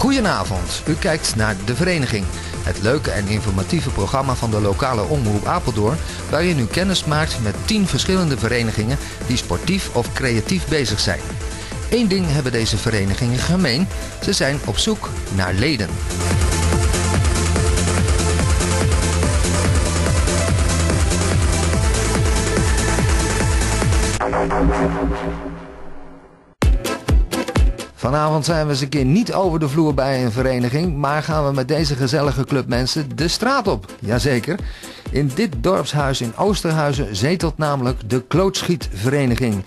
Goedenavond, u kijkt naar De Vereniging. Het leuke en informatieve programma van de lokale omroep Apeldoorn... waarin u kennis maakt met 10 verschillende verenigingen die sportief of creatief bezig zijn. Eén ding hebben deze verenigingen gemeen. Ze zijn op zoek naar leden. Vanavond zijn we eens een keer niet over de vloer bij een vereniging, maar gaan we met deze gezellige club mensen de straat op. Jazeker. In dit dorpshuis in Oosterhuizen zetelt namelijk de Klootschietvereniging.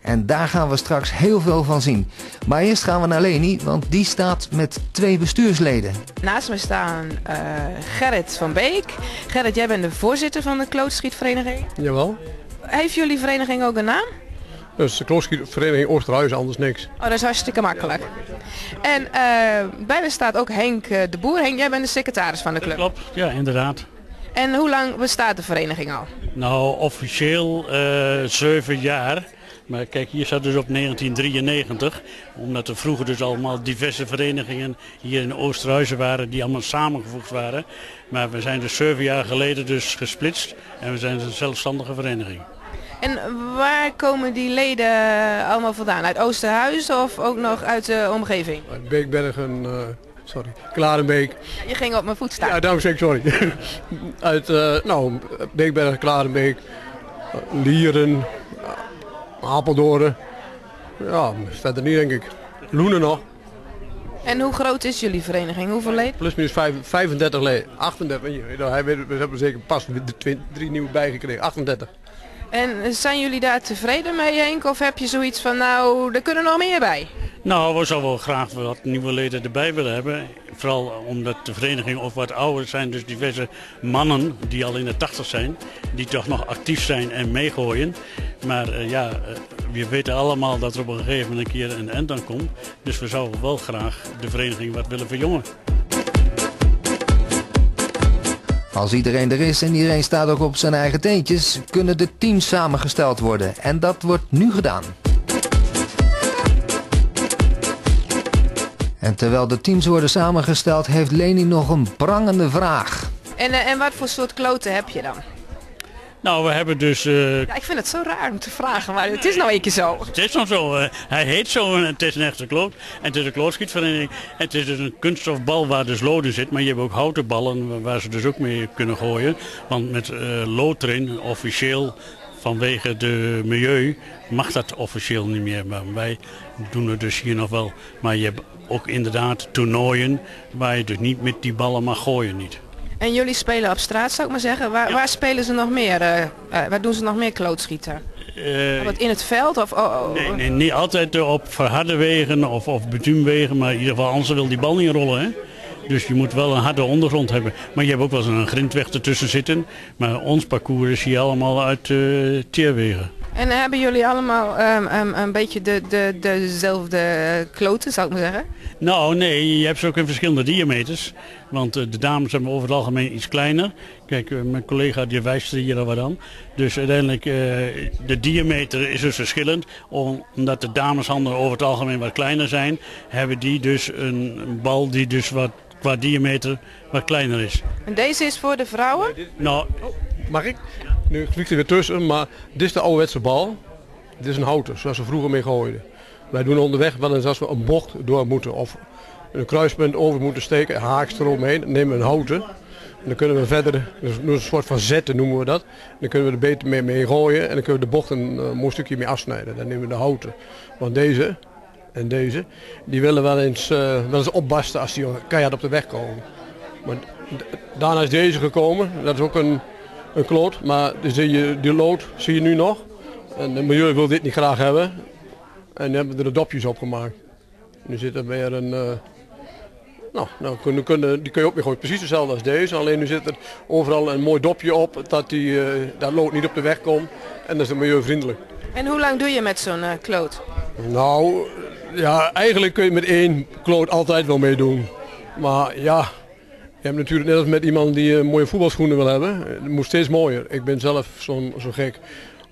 En daar gaan we straks heel veel van zien. Maar eerst gaan we naar Leni, want die staat met twee bestuursleden. Naast me staan uh, Gerrit van Beek. Gerrit, jij bent de voorzitter van de Klootschietvereniging. Jawel. Heeft jullie vereniging ook een naam? Dus de Klootschietvereniging Oosterhuizen, anders niks. Oh, dat is hartstikke makkelijk. En uh, bij me staat ook Henk de Boer. Henk, jij bent de secretaris van de club. Klopt, ja inderdaad. En hoe lang bestaat de vereniging al? Nou, officieel uh, zeven jaar. Maar kijk, hier staat dus op 1993. Omdat er vroeger dus allemaal diverse verenigingen hier in Oosterhuizen waren die allemaal samengevoegd waren. Maar we zijn dus zeven jaar geleden dus gesplitst en we zijn een zelfstandige vereniging. En waar komen die leden allemaal vandaan? Uit Oosterhuizen of ook nog uit de omgeving? Uit Beekbergen, uh, sorry, Klarenbeek. Ja, je ging op mijn voet staan. Ja, daarom zeg ik sorry. uit uh, nou, Beekbergen, Klarenbeek, Lieren, Apeldoorn. Ja, verder niet denk ik. Loenen nog. En hoe groot is jullie vereniging? Hoeveel leden? Plus minus 35 leden. 38. We hebben zeker pas drie nieuwe bijgekregen. 38. En zijn jullie daar tevreden mee Henk? Of heb je zoiets van nou, er kunnen nog meer bij? Nou, we zouden wel graag wat nieuwe leden erbij willen hebben. Vooral omdat de vereniging of wat ouder zijn. Dus diverse mannen die al in de 80 zijn. Die toch nog actief zijn en meegooien. Maar uh, ja, uh, we weten allemaal dat er op een gegeven moment een keer een end aan komt. Dus we zouden wel graag de vereniging wat willen verjongen. Als iedereen er is en iedereen staat ook op zijn eigen teentjes, kunnen de teams samengesteld worden. En dat wordt nu gedaan. En terwijl de teams worden samengesteld, heeft Leni nog een prangende vraag. En, uh, en wat voor soort kloten heb je dan? Nou, we hebben dus... Uh... Ja, ik vind het zo raar om te vragen, maar het is nou een keer zo. Het is nog zo. Uh, hij heet zo en het is een echte kloot. En het is een klootschietvereniging. En het is dus een kunststofbal waar dus lood in zit. Maar je hebt ook houten ballen waar ze dus ook mee kunnen gooien. Want met uh, lood erin, officieel vanwege de milieu, mag dat officieel niet meer. Maar wij doen het dus hier nog wel. Maar je hebt ook inderdaad toernooien waar je dus niet met die ballen mag gooien niet. En jullie spelen op straat, zou ik maar zeggen. Waar, ja. waar spelen ze nog meer? Uh, uh, waar doen ze nog meer klootschieten? Uh, in het veld? Of, oh, oh. Nee, nee, niet altijd op verharde wegen of, of bitumenwegen. Maar in ieder geval, anders wil die bal niet rollen. Hè? Dus je moet wel een harde ondergrond hebben. Maar je hebt ook wel eens een grindweg ertussen zitten. Maar ons parcours is hier allemaal uit uh, teerwegen. En hebben jullie allemaal um, um, een beetje de, de, dezelfde kloten, zou ik maar zeggen? Nou, nee, je hebt ze ook in verschillende diameters. Want uh, de dames hebben over het algemeen iets kleiner. Kijk, uh, mijn collega die wijst er hier al wat aan. Dus uiteindelijk, uh, de diameter is dus verschillend. Omdat de dameshanden over het algemeen wat kleiner zijn, hebben die dus een bal die dus wat qua diameter wat kleiner is. En deze is voor de vrouwen? Nou, mag ik? Nu vliegt hij weer tussen, maar dit is de ouderwetse bal. Dit is een houten, zoals we vroeger mee gooiden. Wij doen onderweg wel eens als we een bocht door moeten of een kruispunt over moeten steken, haaks eromheen, nemen we een houten. En dan kunnen we verder, dus een soort van zetten noemen we dat. Dan kunnen we er beter mee, mee gooien en dan kunnen we de bocht een uh, mooi stukje mee afsnijden. Dan nemen we de houten. Want deze en deze, die willen wel eens, uh, wel eens opbarsten als die keihard op de weg komen. Maar daarna is deze gekomen, dat is ook een, een kloot, maar zie je, die lood zie je nu nog. En het milieu wil dit niet graag hebben. En hebben we er de dopjes op gemaakt. Nu zit er weer een... Uh, nou, nou kunnen, kunnen, die kun je ook weer gooien. Precies hetzelfde als deze. Alleen nu zit er overal een mooi dopje op. Dat die, uh, dat lood niet op de weg komt. En dat is milieuvriendelijk. En hoe lang doe je met zo'n uh, kloot? Nou, ja, eigenlijk kun je met één kloot altijd wel meedoen. Maar ja, je hebt natuurlijk net als met iemand die mooie voetbalschoenen wil hebben. Het moet steeds mooier. Ik ben zelf zo'n zo gek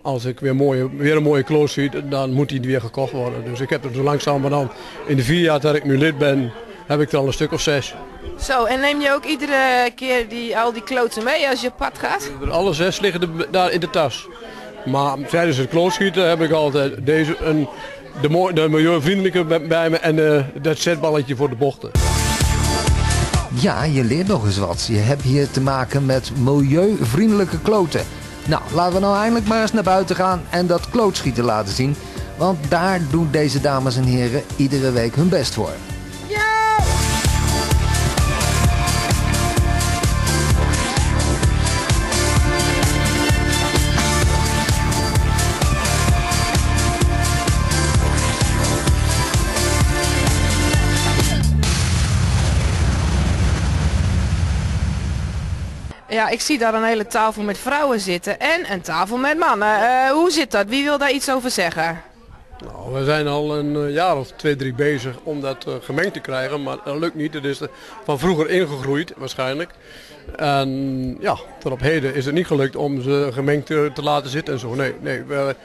als ik weer, mooie, weer een mooie kloos zie, dan moet die weer gekocht worden. Dus ik heb er zo langzamerhand in de vier jaar dat ik nu lid ben, heb ik dan een stuk of zes. Zo, en neem je ook iedere keer die, al die kloten mee als je op pad gaat? Alle zes liggen er daar in de tas. Maar tijdens het klootschieten heb ik altijd deze, een, de, de milieuvriendelijke bij me en uh, dat zetballetje voor de bochten. Ja, je leert nog eens wat. Je hebt hier te maken met milieuvriendelijke kloten. Nou, laten we nou eindelijk maar eens naar buiten gaan en dat klootschieten laten zien. Want daar doen deze dames en heren iedere week hun best voor. Ja, ik zie daar een hele tafel met vrouwen zitten en een tafel met mannen. Uh, hoe zit dat? Wie wil daar iets over zeggen? Nou, we zijn al een eh, jaar of twee, drie bezig om dat uh, gemengd te krijgen, maar dat lukt niet. Het is van vroeger ingegroeid waarschijnlijk. En ja, tot op heden is het niet gelukt om ze gemengd te, te laten zitten en zo. Nee, nee. We,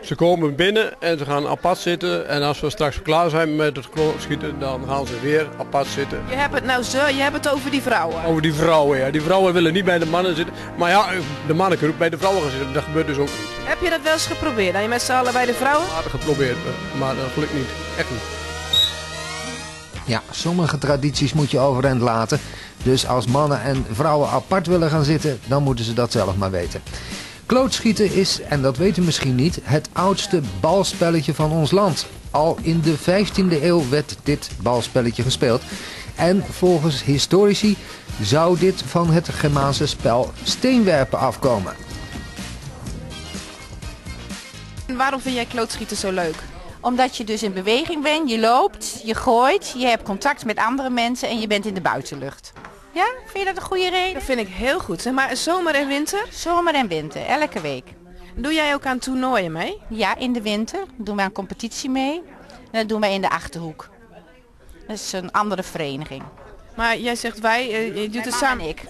ze komen binnen en ze gaan apart zitten. En als we straks klaar zijn met het schieten, dan gaan ze weer apart zitten. Je hebt het nou zo, je hebt het over die vrouwen. Over die vrouwen, ja. Die vrouwen willen niet bij de mannen zitten. Maar ja, de mannen kunnen ook bij de vrouwen gaan zitten. Dat gebeurt dus ook niet. Heb je dat wel eens geprobeerd? Dat je met z'n allen bij de vrouwen? Ja, dat geprobeerd, maar dat lukt niet. Echt niet. Ja, sommige tradities moet je overeind laten. Dus als mannen en vrouwen apart willen gaan zitten, dan moeten ze dat zelf maar weten. Klootschieten is, en dat weet u misschien niet, het oudste balspelletje van ons land. Al in de 15e eeuw werd dit balspelletje gespeeld. En volgens historici zou dit van het Germaanse spel steenwerpen afkomen. Waarom vind jij klootschieten zo leuk? Omdat je dus in beweging bent, je loopt, je gooit, je hebt contact met andere mensen en je bent in de buitenlucht. Ja, vind je dat een goede reden? Dat vind ik heel goed. Maar zomer en winter? Zomer en winter, elke week. Doe jij ook aan toernooien mee? Ja, in de winter doen we aan competitie mee. En dat doen wij in de Achterhoek. Dat is een andere vereniging. Maar jij zegt wij, uh, je doet het samen. ik.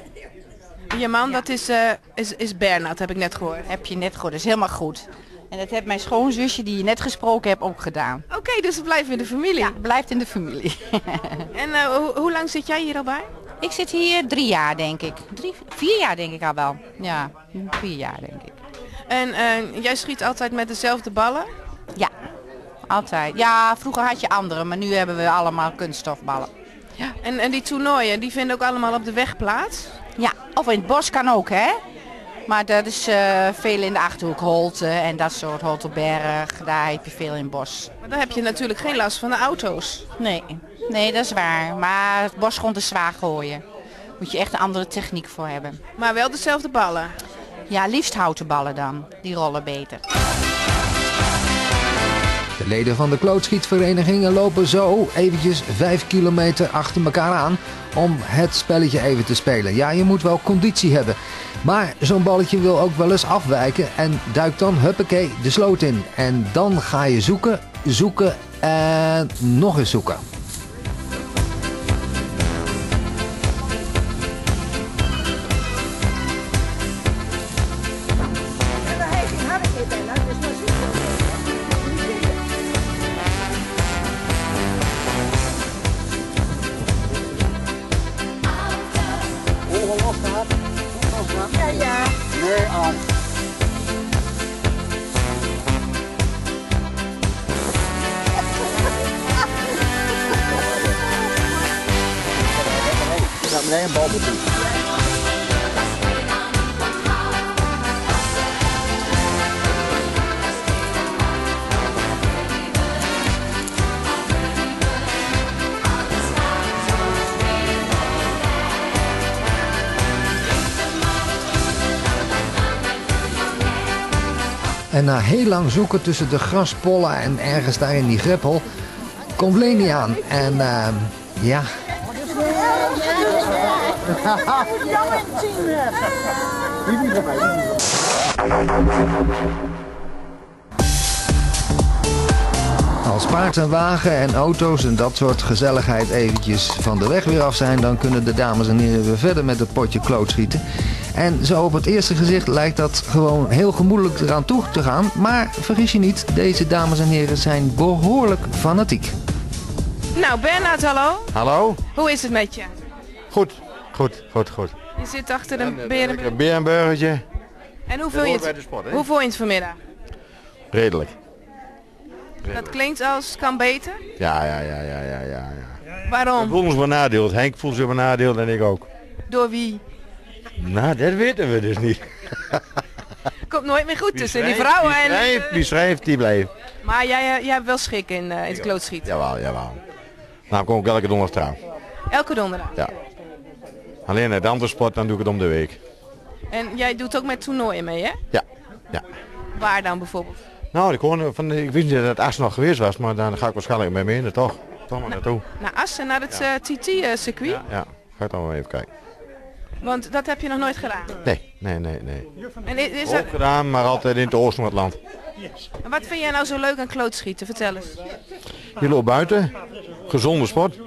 Je man, dat is, uh, is, is Bernard, heb ik net gehoord. Heb je net gehoord, dat is helemaal goed. En dat heeft mijn schoonzusje, die je net gesproken hebt, ook gedaan. Oké, dus het blijft in de familie? Ja, blijft in de familie. en uh, hoe lang zit jij hier al bij? Ik zit hier drie jaar, denk ik. Drie, vier jaar, denk ik al wel. Ja, vier jaar, denk ik. En uh, jij schiet altijd met dezelfde ballen? Ja, altijd. Ja, vroeger had je andere, maar nu hebben we allemaal kunststofballen. Ja. En, en die toernooien, die vinden ook allemaal op de weg plaats? Ja, of in het bos kan ook, hè. Maar dat is uh, veel in de Achterhoek, Holte en dat soort, Holteberg, daar heb je veel in het bos. Maar daar heb je natuurlijk geen last van de auto's. Nee, nee dat is waar. Maar het bosgrond is zwaar gooien. Moet je echt een andere techniek voor hebben. Maar wel dezelfde ballen? Ja, liefst houten ballen dan. Die rollen beter. De leden van de klootschietverenigingen lopen zo eventjes 5 kilometer achter elkaar aan om het spelletje even te spelen. Ja, je moet wel conditie hebben. Maar zo'n balletje wil ook wel eens afwijken en duikt dan huppakee de sloot in. En dan ga je zoeken, zoeken en nog eens zoeken. Nee, een bal. En na heel lang zoeken tussen de graspollen en ergens daar in die greppel komt Leni aan. En uh, ja, als paard en wagen en auto's en dat soort gezelligheid eventjes van de weg weer af zijn... dan kunnen de dames en heren weer verder met het potje klootschieten. En zo op het eerste gezicht lijkt dat gewoon heel gemoedelijk eraan toe te gaan. Maar vergis je niet, deze dames en heren zijn behoorlijk fanatiek. Nou, Bernard, hallo. Hallo? Hoe is het met je? Goed, goed, goed, goed. Je zit achter een berenburger. Een berenburgertje. En hoe voel je het? sport? Hoe voel je het vanmiddag? Redelijk. Dat klinkt als kan beter. Ja, ja, ja, ja, ja, ja. ja. We Waarom? voelen ons benadeeld. Henk voelt zich benadeeld en ik ook. Door wie? Nou, dat weten we dus niet. Komt nooit meer goed tussen die schrijft, vrouwen die en... schrijft, die schrijft, die blijft. Maar jij, eh, jij hebt wel schik in, eh, in het klootschieten. Jawel, jawel. Nou, kom ik elke donderdag trouw. Elke donderdag. Ja. Alleen uit andere sport, dan doe ik het om de week. En jij doet ook met toernooien mee, hè? Ja, ja. Waar dan bijvoorbeeld? Nou, ik hoorde van, ik wist niet dat het As nog geweest was, maar dan ga ik waarschijnlijk mee mee, toch? Toch maar naartoe. Naar Assen, naar het eh, TT-circuit? Ja, ja. Ga ik dan wel even kijken. Want dat heb je nog nooit gedaan. Nee, nee, nee, nee. En is, is Ook gedaan, maar altijd in het oosten van het land. en wat vind jij nou zo leuk aan klootschieten? Vertel eens. Je loopt buiten, gezonde sport.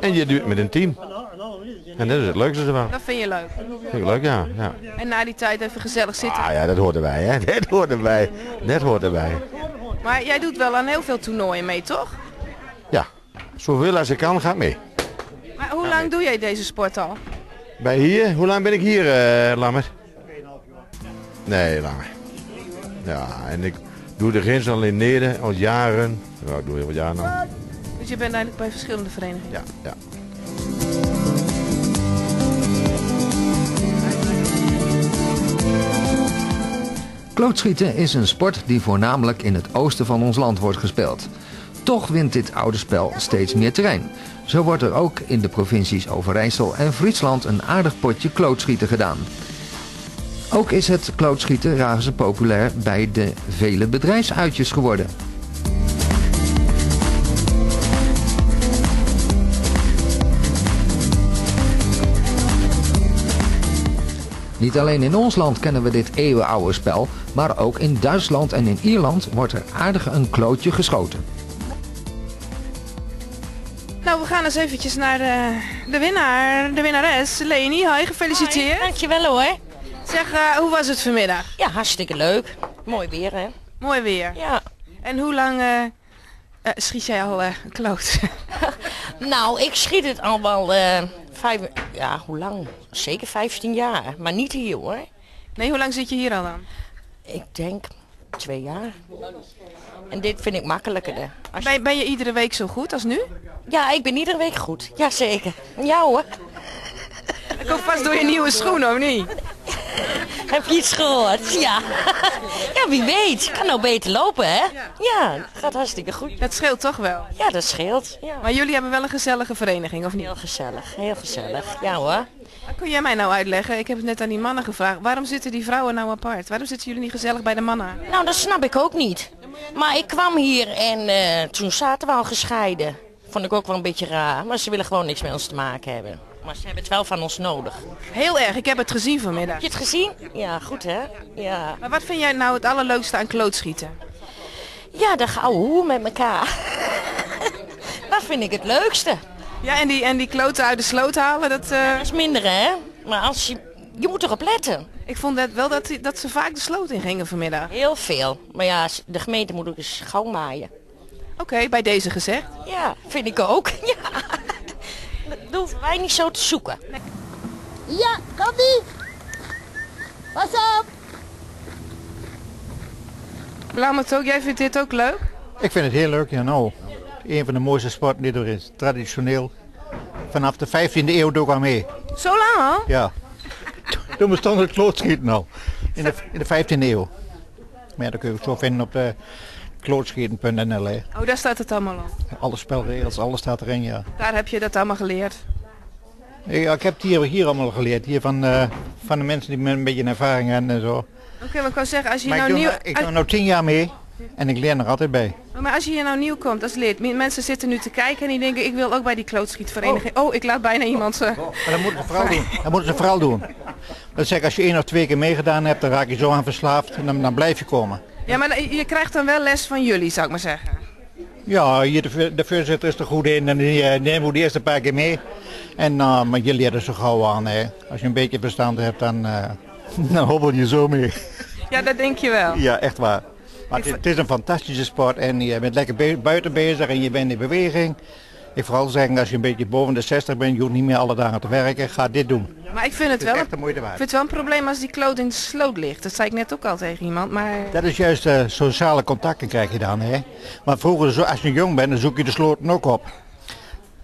En je doet het met een team. En dat is het leukste ervan. Dat vind je leuk. Vind ik leuk, ja. ja. En na die tijd even gezellig zitten. Ah ja, dat hoort erbij, hè. Dat hoort erbij. Dat hoort erbij. Maar jij doet wel aan heel veel toernooien mee, toch? Ja, zoveel als ik kan, ga ik mee. Maar hoe lang doe jij deze sport al? Bij hier, hoe lang ben ik hier, eh Lammert? Nee, langer. Ja, en ik doe de grens al in Neder al jaren. Ja, ik doe heel wat jaren nou. Je bent eigenlijk bij verschillende verenigingen. Ja, ja. Klootschieten is een sport die voornamelijk in het oosten van ons land wordt gespeeld. Toch wint dit oude spel steeds meer terrein. Zo wordt er ook in de provincies Overijssel en Friesland een aardig potje klootschieten gedaan. Ook is het klootschieten razend populair bij de vele bedrijfsuitjes geworden. Niet alleen in ons land kennen we dit eeuwenoude spel, maar ook in Duitsland en in Ierland wordt er aardig een klootje geschoten. Nou, we gaan eens eventjes naar de, de winnaar, de winnares, Leni. Hoi, gefeliciteerd. Dankjewel hoor. Zeg, eh, hoe was het vanmiddag? Ja, hartstikke leuk. Mooi weer hè. Mooi weer. Ja. En hoe lang eh, eh, schiet jij al eh, een kloot? Nou, ik schiet het al wel eh, vijf, ja, hoe lang? Zeker 15 jaar. Maar niet hier hoor. nee, hoe lang zit je hier al dan? Ik denk twee jaar. En dit vind ik makkelijker. Als je- Ben, ben je iedere week zo goed als nu? Ja, ik ben iedere week goed. Jazeker. Ja hoor. Ik hoop vast door je nieuwe schoenen, of niet? Heb je iets gehoord? Ja. Ja, wie weet. Kan nou beter lopen hè? Ja, gaat hartstikke goed. Dat scheelt toch wel. Ja, dat scheelt. Ja. Maar jullie hebben wel een gezellige vereniging, of niet? Heel gezellig. Heel gezellig. Ja hoor. Kun jij mij nou uitleggen? Ik heb het net aan die mannen gevraagd. Waarom zitten die vrouwen nou apart? Waarom zitten jullie niet gezellig bij de mannen? Nou, dat snap ik ook niet. Maar ik kwam hier en eh, toen zaten we al gescheiden. Vond ik ook wel een beetje raar. Maar ze willen gewoon niks met ons te maken hebben. Maar ze hebben het wel van ons nodig. Heel erg, ik heb het gezien vanmiddag. Heb je het gezien? Ja, goed hè? Ja, Maar wat vind jij nou het allerleukste aan klootschieten? ja de gouden hoer met elkaar. dat vind ik het leukste. Ja, en die, en die kloten uit de sloot halen, dat... eh, Dat is minder hè? Maar als je... Je moet erop letten. ik vond net wel dat, dat ze vaak de sloot in gingen vanmiddag. Heel veel. Maar ja, de gemeente moet ook eens gauw maaien. Oké, bij deze gezegd. Ja, vind ik ook. Ja. Dat hoeven wij niet zo te zoeken. Ja, koffie. Pas op. Ook, jij vindt dit ook leuk? Ik vind het heel leuk, ja nou. Een van de mooiste sporten die er is. Traditioneel. Vanaf de 15e eeuw doe ik al mee. Zo lang al? Ja. Toen bestond het klootschieten al. In de, in de 15e eeuw. Maar ja, dat kun je ook zo vinden op de klootschieten.nl. hè. Oh, daar staat het allemaal op. Alle spelregels, alles staat erin, ja. Daar heb je dat allemaal geleerd. Ja, ik heb het hier, hier allemaal geleerd. Hier van, eh, van de mensen die met een beetje ervaring hebben en zo. Oké, maar ik kan zeggen, als je Maar ik nou doe, nieuw... nou- ik doe nou tien jaar mee. En ik leer er altijd bij. Maar als je hier nou nieuw komt als lid, mensen zitten nu te kijken en die denken, ik wil ook bij die klootschietvereniging. Oh, ik laat bijna iemand... eh, Maar dat moet een vrouw doen. Dat moet een vrouw doen. Dat zeg, als je één of twee keer meegedaan hebt, dan raak je zo aan verslaafd en dan, dan blijf je komen. Ja, maar je krijgt dan wel les van jullie, zou ik maar zeggen. Ja, hier de, de voorzitter is er goed in en die eh, neemt ook de eerste paar keer mee. En, eh, maar je leert er zo gauw aan. Hè. Als je een beetje verstand hebt, dan, eh, dan hobbel je zo mee. Ja, dat denk je wel. Ja, echt waar. Maar het, het is een fantastische sport en je bent lekker be- buiten bezig en je bent in beweging. Ik vooral zeggen, als je een beetje boven de 60 bent, je hoeft niet meer alle dagen te werken, ga dit doen. Maar ik vind het, wel, echt de moeite ik waard. vind het wel een probleem als die kloot in de sloot ligt. Dat zei ik net ook al tegen iemand. Maar Dat is juist eh, sociale contacten krijg je dan. Hè? Maar vroeger, als je jong bent, dan zoek je de sloten ook op.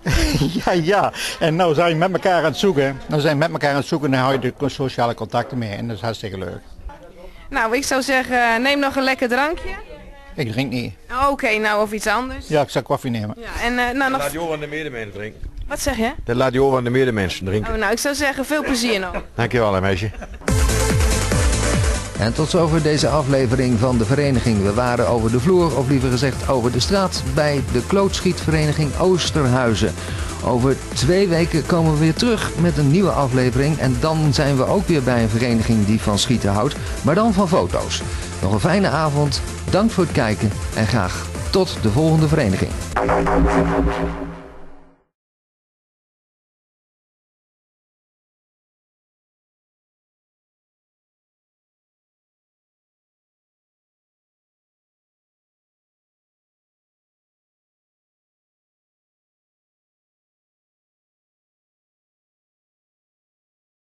ja, ja. En nou zijn je met elkaar aan het zoeken. Dan zijn we met elkaar aan het zoeken en dan hou je de sociale contacten mee. En dat is hartstikke leuk. nou, ik zou zeggen, neem nog een lekker drankje. Ik drink niet. Oké, nou of iets anders. Ja, ik zal koffie nemen. Ja, en eh, nou laat nog... over aan de medemensen drinken. Wat zeg je? Dat laat aan de medemensen drinken. Oh, nou, ik zou zeggen, veel plezier nog. Dankjewel hè meisje. En tot zover deze aflevering van de vereniging. We waren over de vloer, of liever gezegd over de straat, bij de klootschietvereniging Oosterhuizen. Over twee weken komen we weer terug met een nieuwe aflevering. En dan zijn we ook weer bij een vereniging die van schieten houdt, maar dan van foto's. Nog een fijne avond, dank voor het kijken en graag tot de volgende vereniging.